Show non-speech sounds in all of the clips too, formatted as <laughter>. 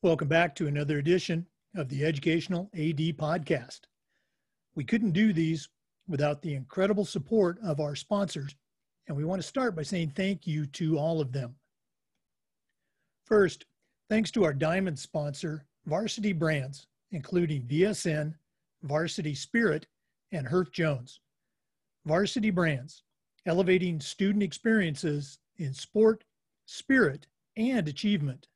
Welcome back to another edition of the Educational AD Podcast. We couldn't do these without the incredible support of our sponsors, and we want to start by saying thank you to all of them. First, thanks to our diamond sponsor, Varsity Brands, including VSN, Varsity Spirit, and Herff Jones. Varsity Brands, elevating student experiences in sport, spirit, and achievement.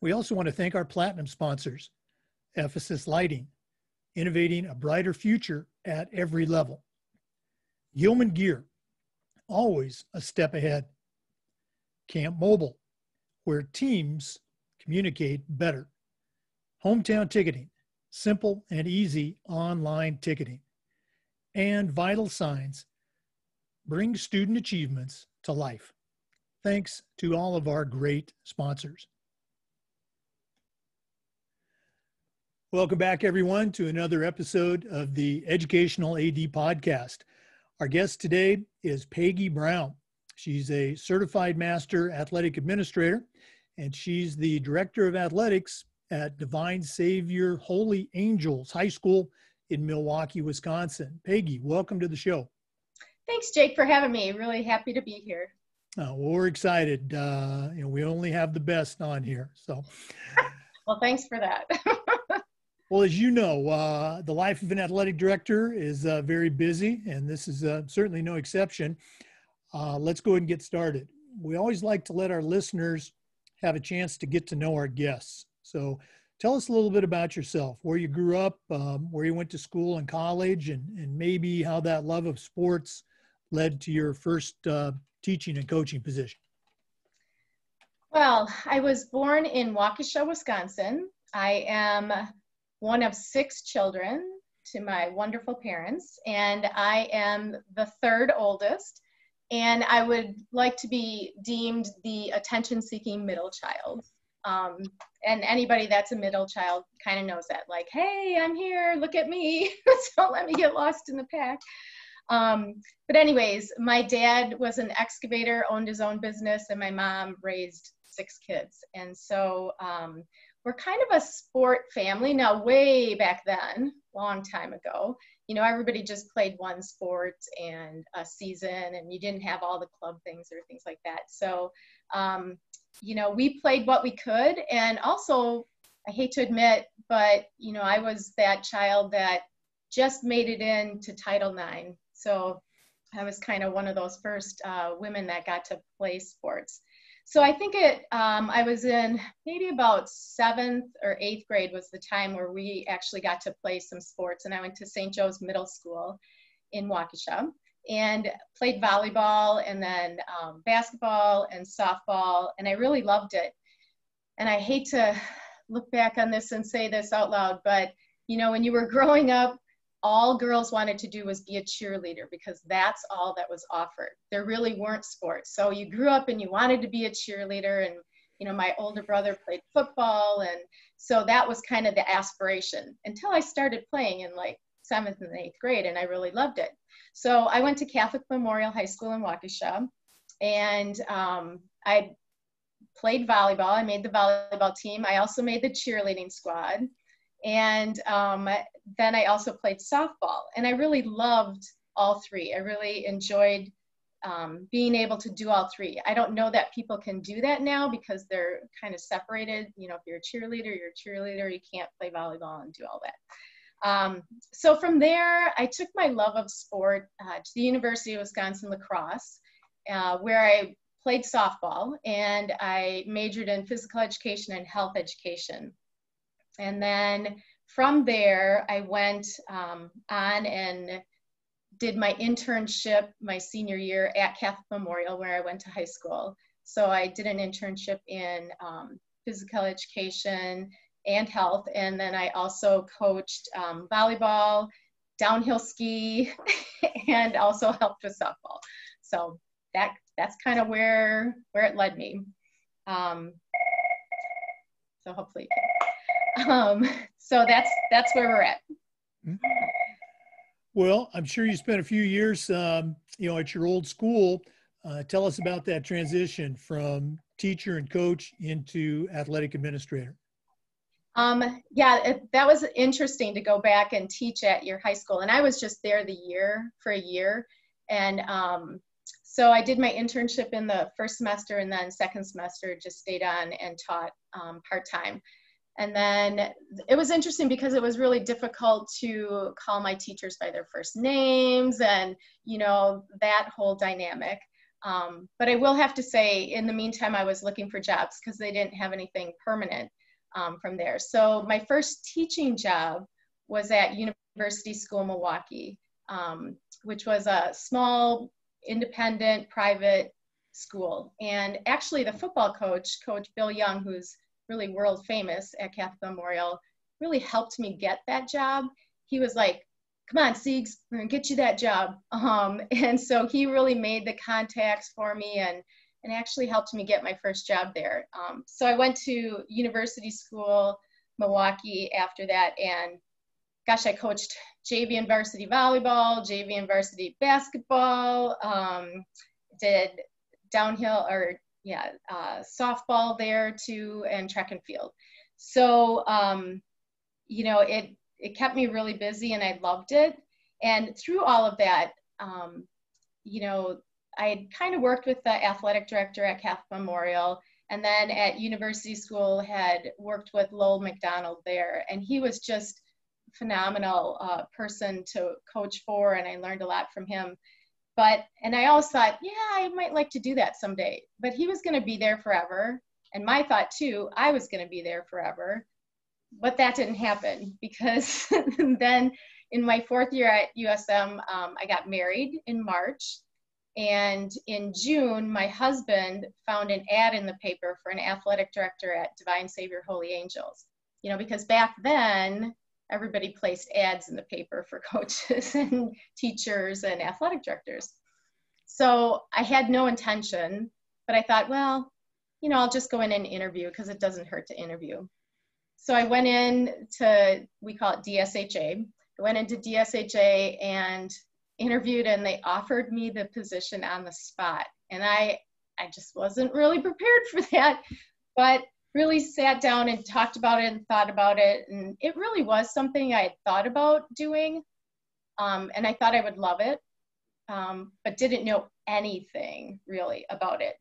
We also want to thank our platinum sponsors, Ephesus Lighting, innovating a brighter future at every level. Gilman Gear, always a step ahead. Camp Mobile, where teams communicate better. Hometown Ticketing, simple and easy online ticketing. And Vital Signs, bring student achievements to life. Thanks to all of our great sponsors. Welcome back, everyone, to another episode of the Educational AD Podcast. Our guest today is Peggy Braun. She's a certified master athletic administrator, and she's the director of athletics at Divine Savior Holy Angels High School in Milwaukee, Wisconsin. Peggy, welcome to the show. Thanks, Jake, for having me. Really happy to be here. Uh, well, we're excited. Uh, you know, we only have the best on here, so. <laughs> well, thanks for that. <laughs> Well, as you know, uh, the life of an athletic director is uh, very busy, and this is uh, certainly no exception. Uh, let's go ahead and get started. We always like to let our listeners have a chance to get to know our guests. So tell us a little bit about yourself, where you grew up, um, where you went to school and college, and, and maybe how that love of sports led to your first uh, teaching and coaching position. Well, I was born in Waukesha, Wisconsin. I am one of six children to my wonderful parents, and I am the third oldest. And I would like to be deemed the attention seeking middle child. Um, and anybody that's a middle child kind of knows that, like, hey, I'm here, look at me, <laughs> don't let me get lost in the pack. Um, but, anyways, my dad was an excavator, owned his own business, and my mom raised six kids. And so um, we're kind of a sport family. Now way back then long time ago you know everybody just played one sport and a season and you didn't have all the club things or things like that. So um, you know we played what we could. And also i hate to admit but you know i was that child that just made it into title ix so i was kind of one of those first uh, women that got to play sports so I think it, um, I was in maybe about seventh or eighth grade was the time where we actually got to play some sports. And I went to St. Joe's Middle School in Waukesha and played volleyball and then um, basketball and softball. And I really loved it. And I hate to look back on this and say this out loud, but you know, when you were <laughs> growing up, all girls wanted to do was be a cheerleader because that's all that was offered. There really weren't sports. So you grew up and you wanted to be a cheerleader and you know my older brother played football and so that was kind of the aspiration until I started playing in like 7th and 8th grade and I really loved it. So I went to Catholic Memorial High School in Waukesha and um, I played volleyball. I made the volleyball team. I also made the cheerleading squad. And um, then I also played softball. And I really loved all three. I really enjoyed um, being able to do all three. I don't know that people can do that now because they're kind of separated. You know, if you're a cheerleader, you're a cheerleader. You can't play volleyball and do all that. Um, so from there, I took my love of sport uh, to the University of Wisconsin La Crosse, uh, where I played softball and I majored in physical education and health education. And then from there, I went um, on and did my internship my senior year at Catholic Memorial, where I went to high school. So I did an internship in um, physical education and health. And then I also coached um, volleyball, downhill ski, <laughs> and also helped with softball. So that that's kind of where where it led me. Um, so hopefully um, so that's that's where we're at. Well, I'm sure you spent a few years, um, you know, at your old school. Uh, tell us about that transition from teacher and coach into athletic administrator? Um, yeah, it, that was interesting to go back and teach at your high school. And I was just there the year for a year. And um, so I did my internship in the first semester and then second semester just stayed on and taught um, part-time. And then it was interesting because it was really difficult to call my teachers by their first names and, you know, that whole dynamic. Um, but I will have to say, in the meantime, I was looking for jobs because they didn't have anything permanent um, from there. So my first teaching job was at University School Milwaukee, um, which was a small, independent, private school. And actually, the football coach, Coach Bill Young, who's really world famous at Catholic Memorial, really helped me get that job. He was like, come on, Siegs, we're gonna get you that job. Um, <laughs> and so he really made the contacts for me and, and actually helped me get my first job there. Um, so I went to university school, Milwaukee after that. And gosh, I coached JV and varsity volleyball, JV and varsity basketball, um, did downhill or yeah, uh, softball there too, and track and field. So, um, you know, it, it kept me really busy and I loved it. And through all of that, um, you know, I had kind of worked with the athletic director at Catholic Memorial and then at university school had worked with Lowell McDonald there. And he was just phenomenal uh, person to coach for and I learned a lot from him. But, and I always thought, yeah, I might like to do that someday. But he was going to be there forever. And my thought too, I was going to be there forever but that didn't happen because <laughs> then in my fourth year at USM, um, I got married in March. And in June, my husband found an ad in the paper for an athletic director at Divine Savior Holy Angels. You know, because back then, everybody placed ads in the paper for <laughs> coaches and teachers and athletic directors. So I had no intention, but I thought, well, you know, I'll just go in and interview because it doesn't hurt to interview so I went in to, we call it DSHA. I went into DSHA and interviewed and they offered me the position on the spot. And I, I just wasn't really prepared for that, but really sat down and talked about it and thought about it. And it really was something I had thought about doing. Um, and I thought I would love it, um, but didn't know anything really about it.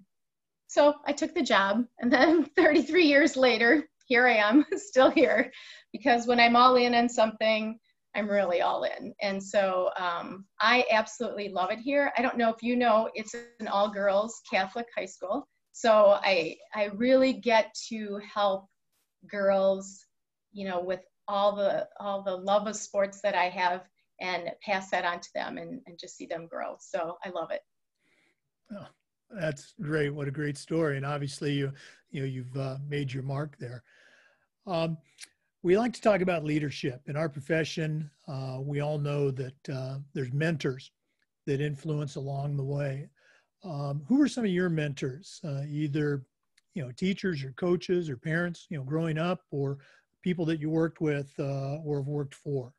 So I took the job. And then <laughs> 33 years later, here I am <laughs> still here because when I'm all in on something, I'm really all in. And so um, I absolutely love it here. I don't know if you know, it's an all girls Catholic high school. So I, I really get to help girls, you know, with all the, all the love of sports that I have and pass that on to them and, and just see them grow. So I love it. Oh, that's great. What a great story. And obviously you, you know, you've uh, made your mark there. Um, we like to talk about leadership in our profession. Uh, we all know that uh, there's mentors that influence along the way. Um, who were some of your mentors? Uh, either you know teachers or coaches or parents, you know, growing up, or people that you worked with uh, or have worked for.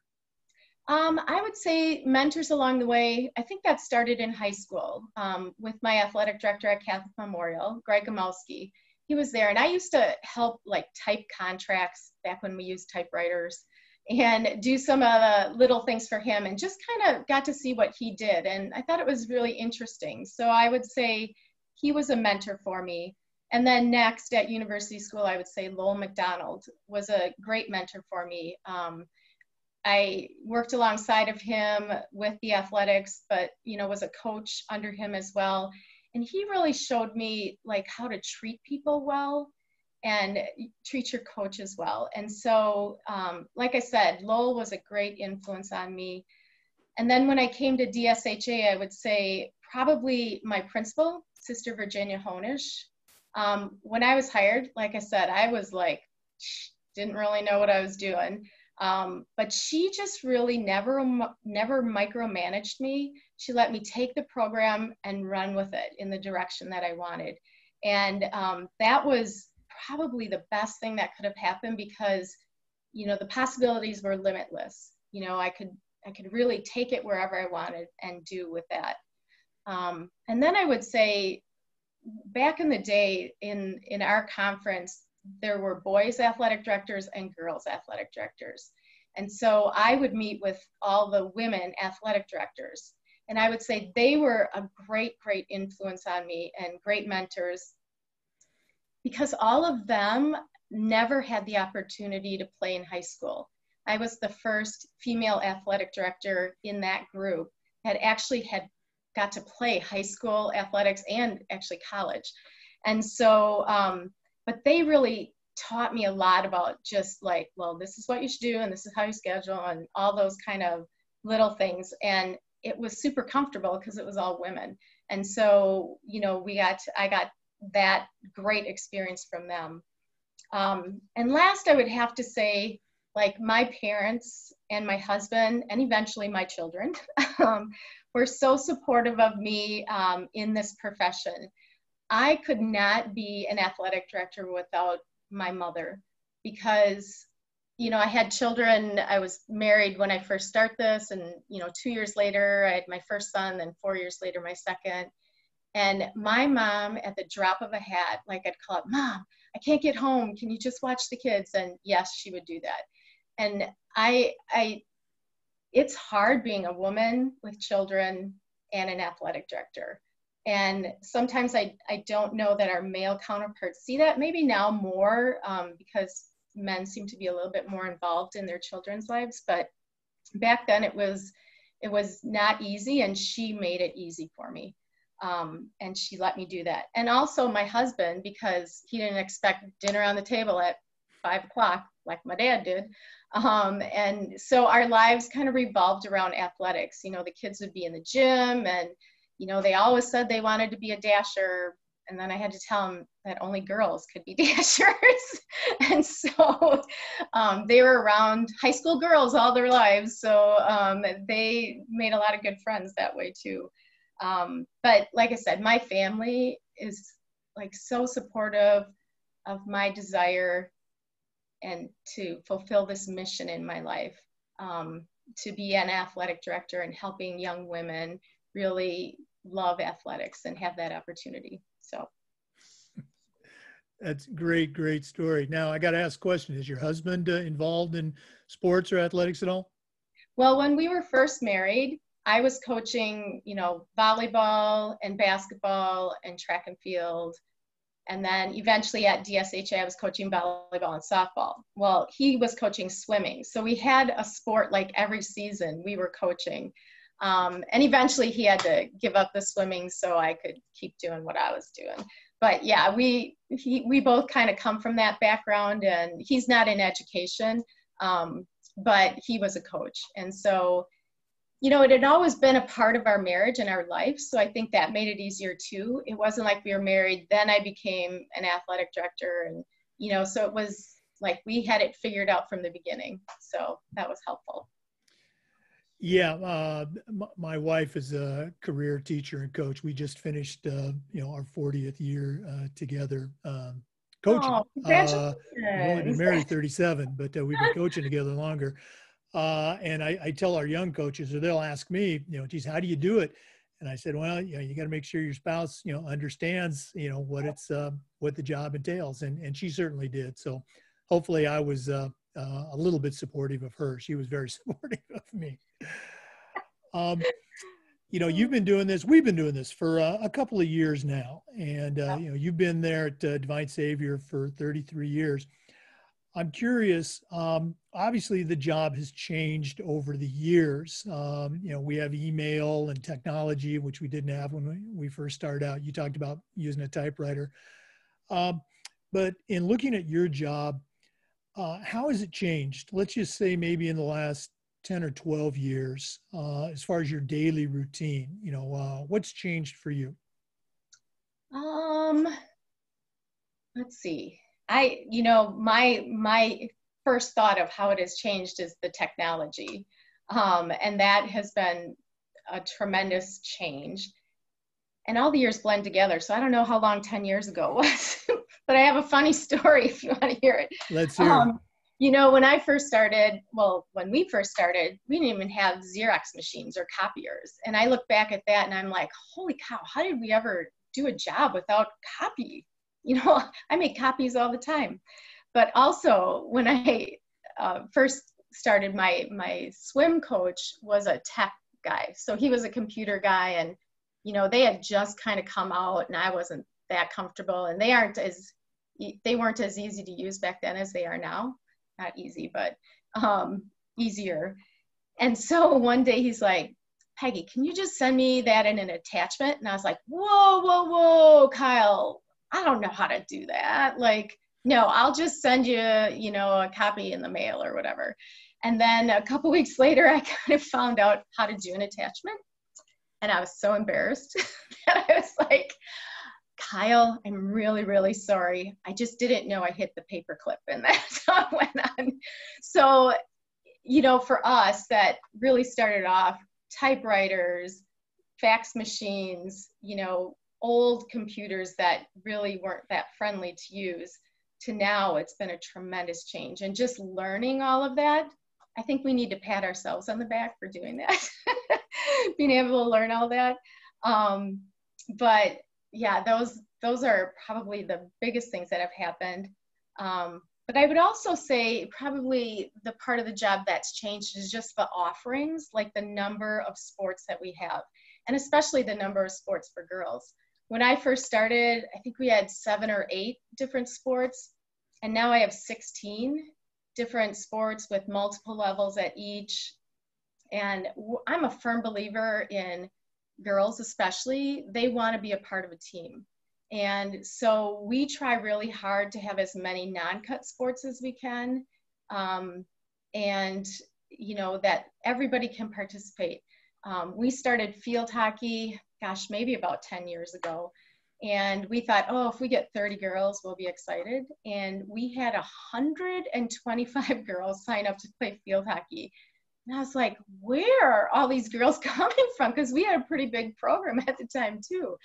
Um, I would say mentors along the way. I think that started in high school um, with my athletic director at Catholic Memorial, Greg Gamowski he was there and i used to help like type contracts back when we used typewriters and do some of the little things for him and just kind of got to see what he did. And i thought it was really interesting. So i would say he was a mentor for me. And then next at university school i would say lowell mcdonald was a great mentor for me. Um, i worked alongside of him with the athletics but you know was a coach under him as well. And he really showed me like how to treat people well and treat your coach as well. And so um, like i said lowell was a great influence on me. And then when i came to dsha i would say probably my principal sister virginia honish. Um, when i was hired like i said i was like didn't really know what i was doing. Um, but she just really never never micromanaged me. She let me take the program and run with it in the direction that I wanted. And um, that was probably the best thing that could have happened because, you know, the possibilities were limitless. You know, I could I could really take it wherever I wanted and do with that. Um, and then I would say back in the day in in our conference there were boys athletic directors and girls athletic directors and so i would meet with all the women athletic directors and i would say they were a great great influence on me and great mentors because all of them never had the opportunity to play in high school i was the first female athletic director in that group had actually had got to play high school athletics and actually college. And so, um, but they really taught me a lot about just like, well, this is what you should do, and this is how you schedule, and all those kind of little things. And it was super comfortable because it was all women. And so, you know, we got, I got that great experience from them. Um, and last, I would have to say, like my parents and my husband, and eventually my children, <laughs> um, were so supportive of me um, in this profession. I could not be an athletic director without my mother because you know i had children i was married when i first started this and you know two years later i had my first son then four years later my second and my mom at the drop of a hat like i'd call up mom i can't get home can you just watch the kids and yes she would do that and i i it's hard being a woman with children and an athletic director. And sometimes I, I don't know that our male counterparts see that, maybe now more um, because men seem to be a little bit more involved in their children's lives. But back then it was, it was not easy and she made it easy for me. Um, and she let me do that. And also my husband, because he didn't expect dinner on the table at five o'clock like my dad did. Um, and so our lives kind of revolved around athletics. You know, the kids would be in the gym and, you know, they always said they wanted to be a dasher. And then I had to tell them that only girls could be <laughs> dashers. and so um, they were around high school girls all their lives. So um, they made a lot of good friends that way too. Um, but like I said, my family is like so supportive of my desire and to fulfill this mission in my life um, to be an athletic director and helping young women really love athletics and have that opportunity. So. That's great great story. Now i got to ask a question. Is your husband uh, involved in sports or athletics at all? Well when we were first married i was coaching you know volleyball and basketball and track and field and then eventually at DSHA, I was coaching volleyball and softball. Well, he was coaching swimming. So we had a sport like every season we were coaching. Um, and eventually he had to give up the swimming so I could keep doing what I was doing. But yeah, we, he, we both kind of come from that background and he's not in education, um, but he was a coach. And so you know, it had always been a part of our marriage and our life. So I think that made it easier too. It wasn't like we were married, then I became an athletic director. And, you know, so it was like we had it figured out from the beginning. So that was helpful. Yeah, uh, m- my wife is a career teacher and coach. We just finished, uh, you know, our 40th year uh, together um, coaching. Oh, congratulations. we've only been married 37, but uh, we've been coaching together longer. Uh, and I, I, tell our young coaches, or they'll ask me, you know, geez, how do you do it? And I said, well, you know, you got to make sure your spouse, you know, understands, you know, what it's, uh, what the job entails. And, and she certainly did. So hopefully I was uh, uh a little bit supportive of her. She was very <laughs> supportive of me. Um, you know, you've been doing this, we've been doing this for uh, a couple of years now. And, uh, you know, you've been there at Divine Savior for 33 years. I'm curious. Um, obviously, the job has changed over the years. Um, you know, we have email and technology, which we didn't have when we, we first started out. You talked about using a typewriter. Um, but in looking at your job, uh, how has it changed? Let's just say maybe in the last 10 or 12 years, uh, as far as your daily routine, you know, uh, what's changed for you? Um, let's see. I, you know, my my first thought of how it has changed is the technology, um, and that has been a tremendous change. And all the years blend together. So I don't know how long 10 years ago <laughs> was, but I have a funny story if you want to hear it. Let's hear um, it. You know, when I first started, well, when we first started, we didn't even have Xerox machines or copiers. And I look back at that and I'm like, holy cow, how did we ever do a job without copy. You know, <laughs> I make copies all the time. But also, when I uh, first started, my my swim coach was a tech guy, so he was a computer guy, and you know they had just kind of come out, and I wasn't that comfortable, and they aren't as they weren't as easy to use back then as they are now. Not easy, but um, easier. And so <laughs> one day he's like, Peggy, can you just send me that in an attachment? And I was like, whoa, whoa, whoa, Kyle, I don't know how to do that. Like, no, I'll just send you, you know, a copy in the mail or whatever. And then a couple <laughs> weeks later, I kind of found out how to do an attachment. And I was so embarrassed <laughs> that I was like, Kyle, I'm really, really sorry. I just didn't know I hit the paper clip and that's <laughs> how it went on. So, you know, for us, that really started off typewriters, fax machines, you know, old computers that really weren't that friendly to use to now it's been a tremendous change. And just learning all of that i think we need to pat ourselves on the back for doing that <laughs> being able to learn all that. Um, but yeah those those are probably the biggest things that have happened. Um, but I would also say probably the part of the job that's changed is just the offerings, like the number of sports that we have, and especially the number of sports for girls. When I first started, I think we had seven or eight different sports, and now I have 16 different sports with multiple levels at each. And I'm a firm believer in girls, especially, they want to be a part of a team. And so we try really hard to have as many non-cut sports as we can. Um, and, you know, that everybody can participate. Um, we started field hockey, gosh, maybe about 10 years ago. And we thought, oh, if we get 30 girls, we'll be excited. And we had 125 <laughs> girls sign up to play field hockey. And I was like, where are all these girls <laughs> coming from? Because we had a pretty big program at the time, too.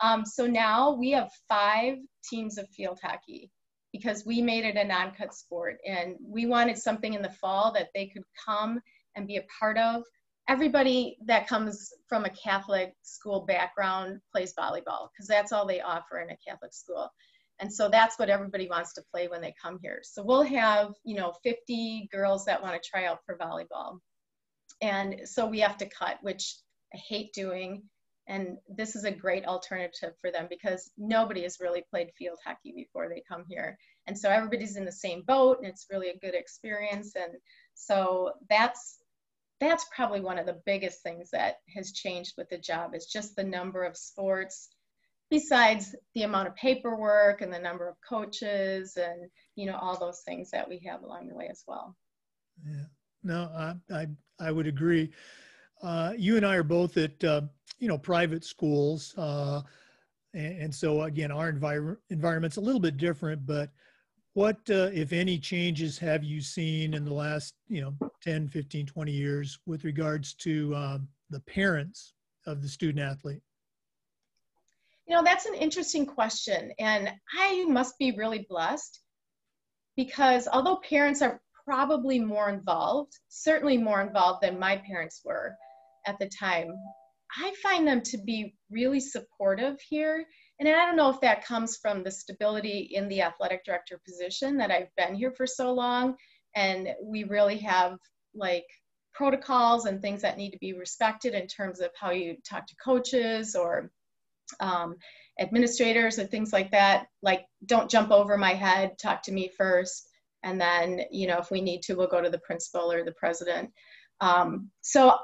Um, so now we have five teams of field hockey because we made it a non-cut sport and we wanted something in the fall that they could come and be a part of. Everybody that comes from a Catholic school background plays volleyball because that's all they offer in a Catholic school. And so that's what everybody wants to play when they come here. So we'll have, you know, 50 girls that want to try out for volleyball. And so we have to cut, which I hate doing and this is a great alternative for them because nobody has really played field hockey before they come here and so everybody's in the same boat and it's really a good experience and so that's that's probably one of the biggest things that has changed with the job is just the number of sports besides the amount of paperwork and the number of coaches and you know all those things that we have along the way as well yeah no i i, I would agree uh, you and I are both at uh, you know private schools, uh, and, and, so again, our envir- environment's a little bit different. But what, uh, if any, changes have you seen in the last you know 10, 15, 20 years with regards to um, the parents of the student athlete? You know, that's an interesting question, and I must be really blessed because although parents are probably more involved, certainly more involved than my parents were at the time. I find them to be really supportive here. And I don't know if that comes from the stability in the athletic director position that I've been here for so long. And we really have like protocols and things that need to be respected in terms of how you talk to coaches or um, administrators and things like that. Like, don't jump over my head, talk to me first. And then, you know, if we need to, we'll go to the principal or the president. Um, so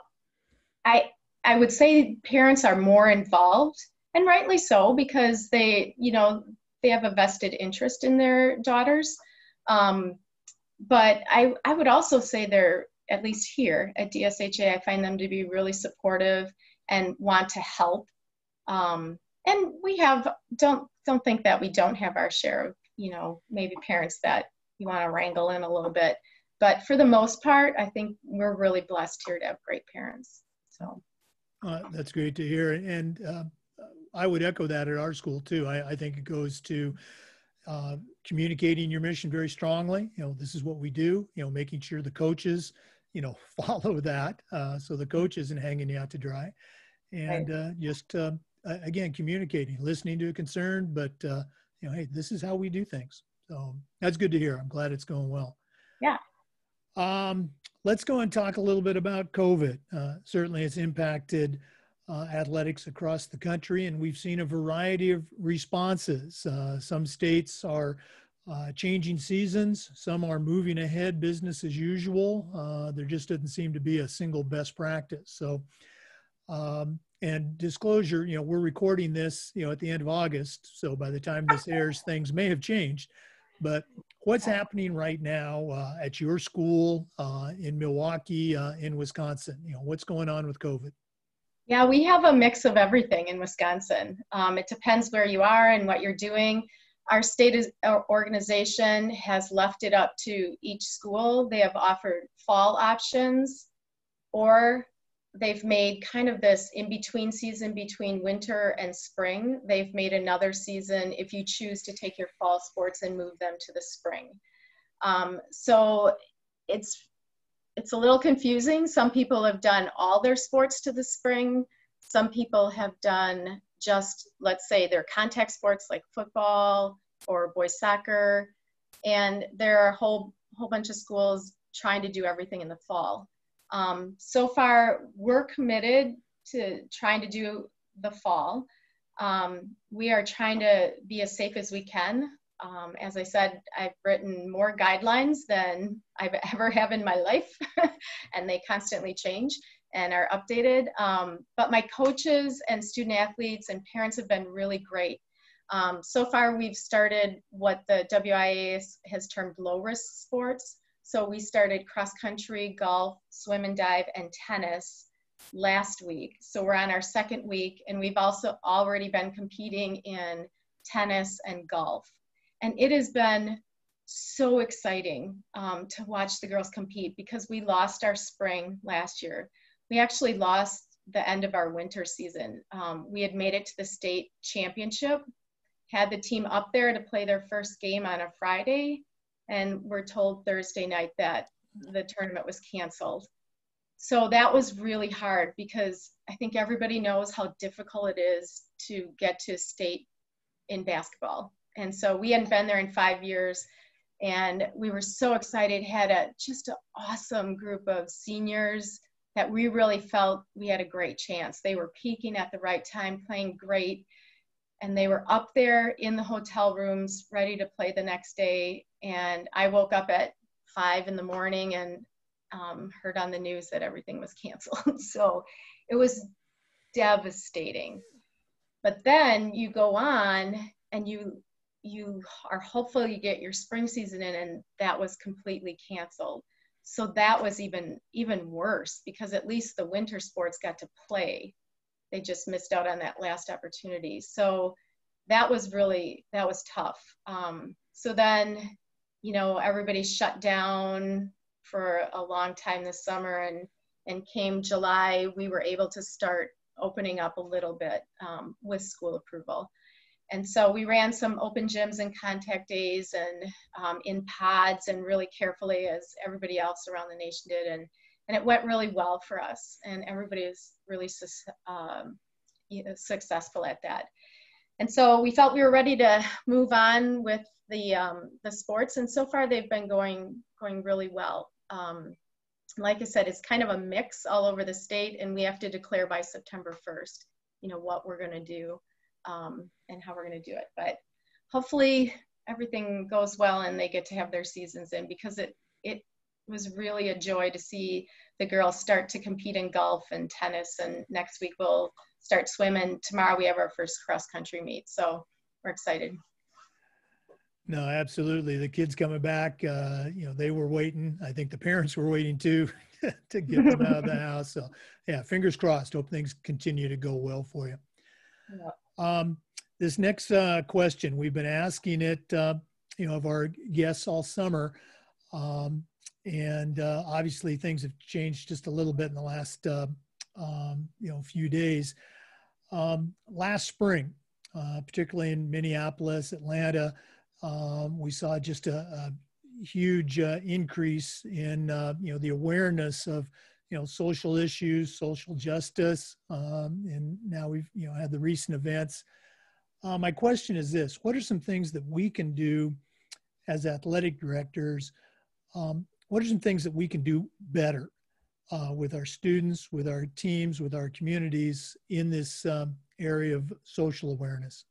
I I would say parents are more involved, and rightly so because they you know they have a vested interest in their daughters. Um, but I I would also say they're at least here at DSHA I find them to be really supportive and want to help. Um, and we have don't don't think that we don't have our share of you know maybe parents that you want to wrangle in a little bit but for the most part i think we're really blessed here to have great parents so uh, that's great to hear. And uh, I would echo that at our school too. I, I think it goes to uh, communicating your mission very strongly. You know, this is what we do. You know, making sure the coaches, you know, <laughs> follow that uh, so the coach isn't hanging you out to dry, and right. Uh, just uh, again communicating, listening to a concern, but uh, you know, hey, this is how we do things. So that's good to hear. I'm glad it's going well. Yeah. Um, let's go and talk a little bit about COVID. Uh, certainly, it's impacted uh, athletics across the country, and we've seen a variety of responses. Uh, some states are uh, changing seasons, some are moving ahead business as usual. Uh, there just doesn't seem to be a single best practice. So, um, and disclosure, you know, we're recording this, you know, at the end of August. So by the time this airs, things may have changed. But what's happening right now uh, at your school uh, in Milwaukee, in Wisconsin? You know, what's going on with COVID? Yeah, we have a mix of everything in Wisconsin. Um, it depends where you are and what you're doing. Our state is, our organization has left it up to each school. They have offered fall options or they've made kind of this in between season between winter and spring. They've made another season if you choose to take your fall sports and move them to the spring. Um, so it's it's a little confusing. Some people have done all their sports to the spring. Some people have done just let's say their contact sports like football or boys soccer, and there are a whole whole bunch of schools trying to do everything in the fall. Um, so far, we're committed to trying to do the fall. Um, we are trying to be as safe as we can. Um, as I said, I've written more guidelines than I've <laughs> ever have in my life, <laughs> and they constantly change and are updated. Um, but my coaches and student athletes and parents have been really great. Um, so far, we've started what the WIAA has termed low risk sports. So we started cross country, golf, swim and dive, and tennis last week. So we're on our second week, and we've also already been competing in tennis and golf. And it has been so exciting um, to watch the girls compete because we lost our spring last year. We actually lost the end of our winter season. Um, we had made it to the state championship, had the team up there to play their first game on a Friday, and we're told Thursday night that the tournament was canceled. So that was really hard because I think everybody knows how difficult it is to get to state in basketball. And so we hadn't been there in five years. And we were so excited, had a just an awesome group of seniors that we really felt we had a great chance. They were peaking at the right time, playing great. And they were up there in the hotel rooms ready to play the next day. And i woke up at five in the morning and um, heard on the news that everything was canceled. <laughs> So it was devastating. But then you go on and you you are hopeful you get your spring season in and that was completely canceled so that was even even worse because at least the winter sports got to play they just missed out on that last opportunity. So that was really that was tough. Um, so then, you know, everybody shut down for a long time this summer, and and came July, we were able to start opening up a little bit um, with school approval. And so we ran some open gyms and contact days and um, in pods and really carefully as everybody else around the nation did. And and it went really well for us. And everybody is really um, you know, successful at that. And so we felt we were ready to move on with the um, the sports. And so far they've been going going really well. Um, like i said it's kind of a mix all over the state. And we have to declare by september 1st you know what we're going to do um, and how we're going to do it but hopefully everything goes well and they get to have their seasons in because it it was really a joy to see the girls start to compete in golf and tennis. And next week we'll start swimming. Tomorrow we have our first cross country meet. So we're excited. No, absolutely. The kids coming back, uh, you know, they were waiting. I think the parents were waiting too <laughs> to get them out of the <laughs> house. So, yeah, fingers crossed. Hope things continue to go well for you. Yeah. Um, this next uh, question, we've been asking it, uh, you know, of our guests all summer. Um, and uh, obviously things have changed just a little bit in the last uh, um, you know few days. Um, last spring, uh, particularly in Minneapolis, Atlanta, um, we saw just a, a huge uh, increase in uh, you know the awareness of you know, social issues, social justice, um, and now we've, you know, had the recent events. Uh, my question is this: What are some things that we can do as athletic directors? Um, what are some things that we can do better uh, with our students, with our teams, with our communities in this um, area of social awareness?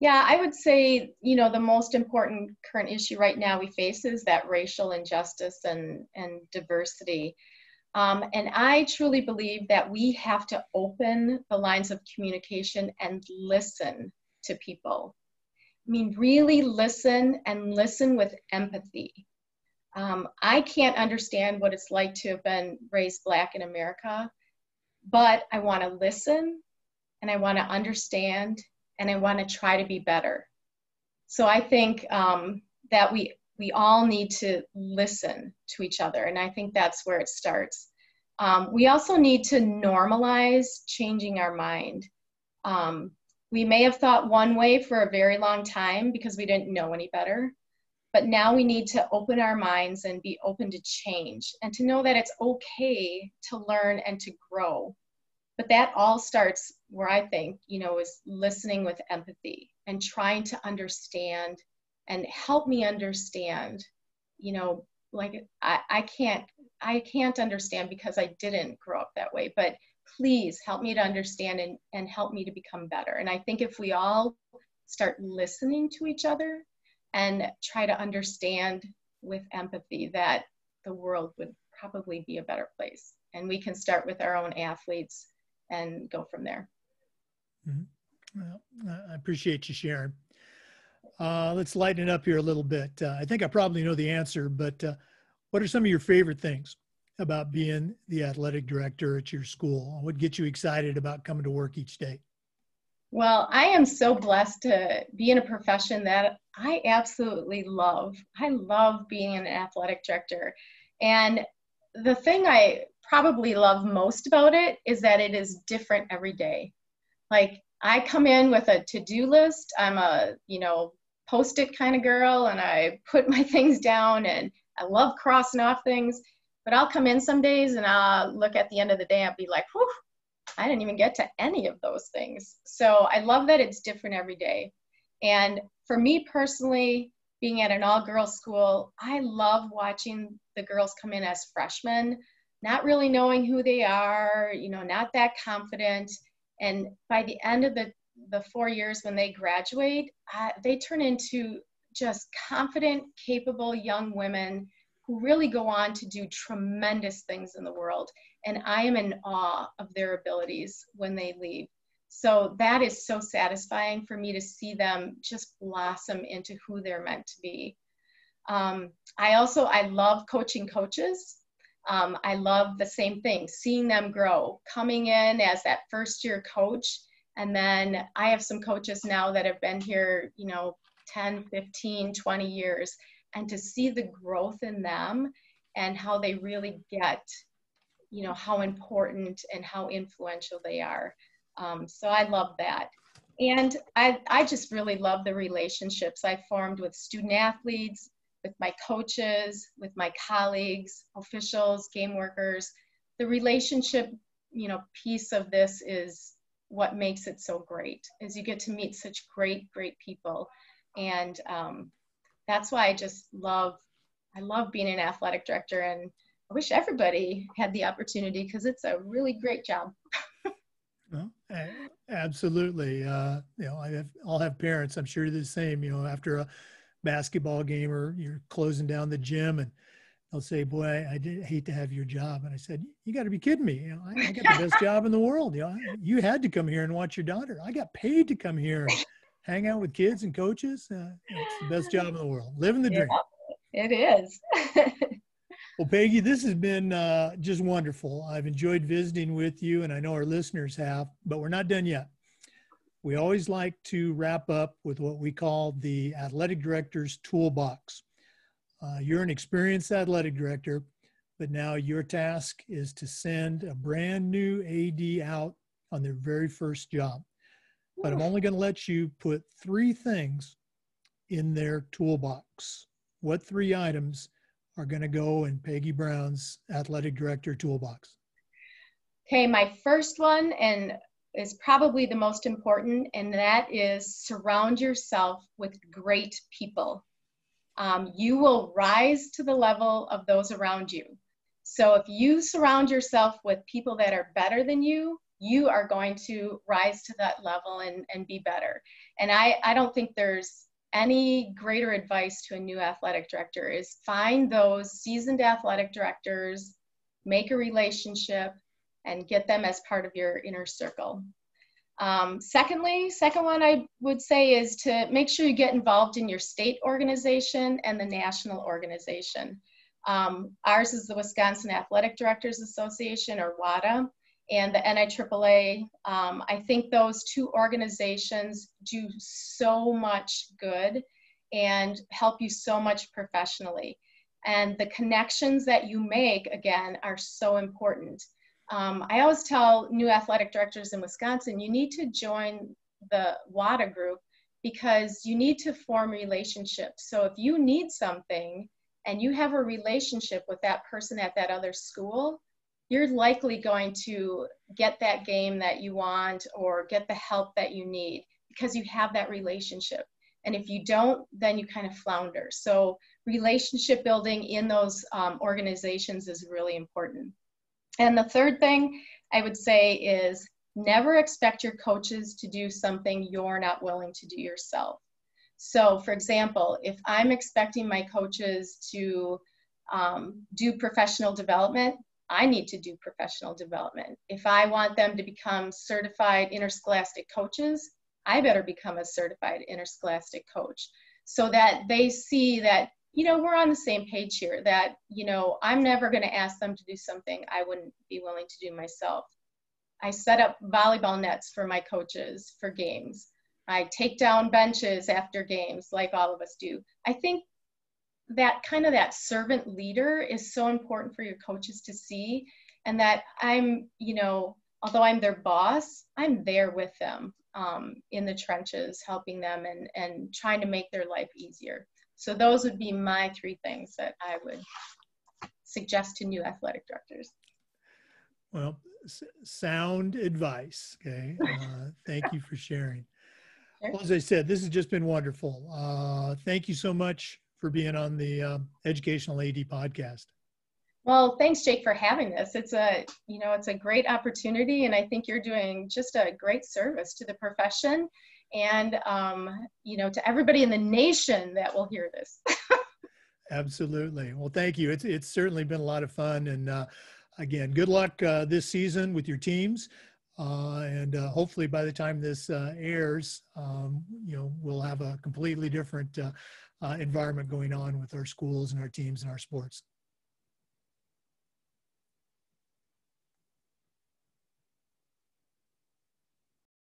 Yeah, I would say, you know, the most important current issue right now we face is that racial injustice and, and diversity. Um, and I truly believe that we have to open the lines of communication and listen to people. I mean, really listen and listen with empathy. Um, I can't understand what it's like to have been raised Black in America, but I want to listen and I want to understand and I want to try to be better. So I think um, that we we all need to listen to each other, and I think that's where it starts. Um, we also need to normalize changing our mind. Um, we may have thought one way for a very long time because we didn't know any better, but now we need to open our minds and be open to change and to know that it's okay to learn and to grow but that all starts where i think you know is listening with empathy and trying to understand and help me understand you know like I, I can't i can't understand because i didn't grow up that way but please help me to understand and, and help me to become better and i think if we all start listening to each other and try to understand with empathy that the world would probably be a better place and we can start with our own athletes and go from there. Mm-hmm. Well, I appreciate you sharing. Uh, let's lighten it up here a little bit. Uh, I think I probably know the answer, but uh, what are some of your favorite things about being the athletic director at your school? What gets you excited about coming to work each day? Well, I am so blessed to be in a profession that I absolutely love. I love being an athletic director. And the thing I probably love most about it is that it is different every day. Like I come in with a to-do list. I'm a, you know, post-it kind of girl and I put my <laughs> things down and I love crossing off things. But I'll come in some days and I'll look at the end of the day and be like, whew, I didn't even get to any of those things. So I love that it's different every day. And for me personally, being at an all girls school, I love watching the girls come in as freshmen not really knowing who they are, you know, not that confident. And by the end of the, the four years when they graduate, uh, they turn into just confident, capable young women who really go on to do tremendous things in the world. And I am in awe of their abilities when they leave. So that is so satisfying for me to see them just blossom into who they're meant to be. Um, I also, I love coaching coaches um, I love the same thing, seeing them grow, coming in as that first year coach. And then I have some coaches now that have been here, you know, 10, 15, 20 years. And to see the growth in them and how they really get, you know, how important and how influential they are. Um, so I love that. And I, I just really love the relationships I formed with student athletes, with my coaches, with my colleagues, officials, game workers. The relationship, you know, piece of this is what makes it so great is you get to meet such great, great people. And um, that's why I just love, I love being an athletic director and I wish everybody had the opportunity because it's a really great job. <laughs> well, absolutely. Uh, you know, I have, I'll have parents, I'm sure the same, you know, after a, basketball game or you're closing down the gym and they'll say, boy, I did hate to have your job. And I said, you got to be kidding me. You know, I, I got the best <laughs> job in the world. You know, you had to come here and watch your daughter. I got paid to come here hang out with kids and coaches. Uh, it's the best job in the world. Living the dream. Yeah, it is. <laughs> well, Peggy, this has been uh, just wonderful. I've enjoyed visiting with you and I know our listeners have, but we're not done yet we always like to wrap up with what we call the athletic director's toolbox. Uh, you're an experienced athletic director, but now your task is to send a brand new AD out on their very first job. But I'm only going to let you put three things in their toolbox. What three items are going to go in Peggy Braun's athletic director toolbox? Okay, my first one and is probably the most important, and that is surround yourself with great people. Um, you will rise to the level of those around you. So if you surround yourself with people that are better than you, you are going to rise to that level and, and be better. And I, I don't think there's any greater advice to a new athletic director is find those seasoned athletic directors, make a relationship, and get them as part of your inner circle. Um, secondly, second one I would say is to make sure you get involved in your state organization and the national organization. Um, ours is the Wisconsin Athletic Directors Association, or WADA, and the NIAAA. Um, I think those two organizations do so much good and help you so much professionally. And the connections that you make, again, are so important. Um, I always tell new athletic directors in Wisconsin, you need to join the WADA group because you need to form relationships. So if you need something and you have a relationship with that person at that other school, you're likely going to get that game that you want or get the help that you need because you have that relationship. And if you don't, then you kind of flounder. So relationship building in those um, organizations is really important. And the third thing I would say is never expect your coaches to do something you're not willing to do yourself. So, for example, if I'm expecting my coaches to um, do professional development, I need to do professional development. If I want them to become certified interscholastic coaches, I better become a certified interscholastic coach so that they see that you know, we're on the same page here that, you know, I'm never going to ask them to do something I wouldn't be willing to do myself. I set up volleyball nets for my coaches for games. I take down benches after games like all of us do. I think that kind of that servant leader is so important for your coaches to see and that I'm, you know, although I'm their boss, I'm there with them um, in the trenches, helping them and, and trying to make their life easier. So those would be my three things that I would suggest to new athletic directors. Well, sound advice. Okay. <laughs> Uh, thank you for sharing. Sure. Well, as I said, this has just been wonderful. Uh, thank you so much for being on the um, Educational AD podcast. Well, thanks, Jake, for having this. It's a, you know, it's a great opportunity, and I think you're doing just a great service to the profession and um, you know to everybody in the nation that will hear this. <laughs> Absolutely. Well, thank you. It's it's certainly been a lot of fun, and uh, again, good luck uh, this season with your teams. Uh, and uh, hopefully, by the time this uh, airs, um, you know we'll have a completely different uh, environment going on with our schools and our teams and our sports.